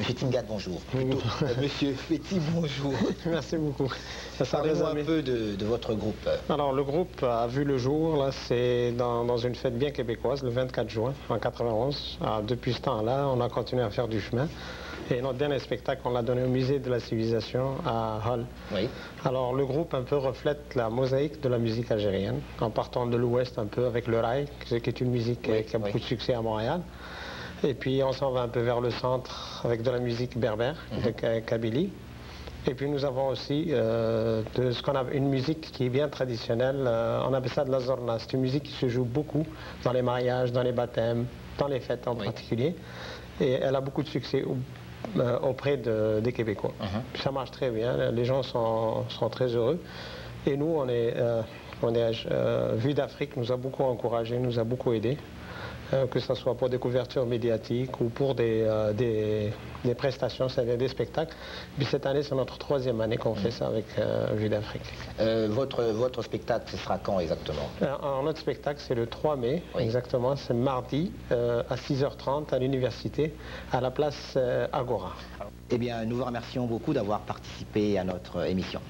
Monsieur bonjour. Plutôt, euh, Monsieur Fetty, bonjour. Merci beaucoup. Parlez-moi un peu de, votre groupe. Alors, le groupe a vu le jour, là, c'est dans, une fête bien québécoise, le 24 juin, en 91. Ah, depuis ce temps-là, on a continué à faire du chemin. Et notre dernier spectacle, on l'a donné au musée de la civilisation à Hull. Oui. Alors, le groupe un peu reflète la mosaïque de la musique algérienne, en partant de l'ouest un peu avec le rail, qui est une musique qui a beaucoup de succès à Montréal. Et puis on s'en va un peu vers le centre avec de la musique berbère, de mhm. Kabylie. Et puis nous avons aussi euh, de ce qu'on a une musique qui est bien traditionnelle. Euh, on appelle ça de la zorna. C'est une musique qui se joue beaucoup dans les mariages, dans les baptêmes, dans les fêtes en particulier. Et elle a beaucoup de succès euh, auprès des Québécois. Mhm. Ça marche très bien. Les gens sont, très heureux. Et nous, on est, on est Vue d'Afrique nous a beaucoup encouragés, nous a beaucoup aidés. Euh, que ce soit pour des couvertures médiatiques ou pour des, euh, des, prestations, c'est-à-dire des spectacles. Puis cette année, c'est notre troisième année qu'on fait ça avec euh, Vue d'Afrique. votre, votre spectacle, ce sera quand exactement? Notre spectacle, c'est le 3 mai, exactement. C'est mardi à 6h30 à l'université, à la place Agora. Eh bien, nous vous remercions beaucoup d'avoir participé à notre émission.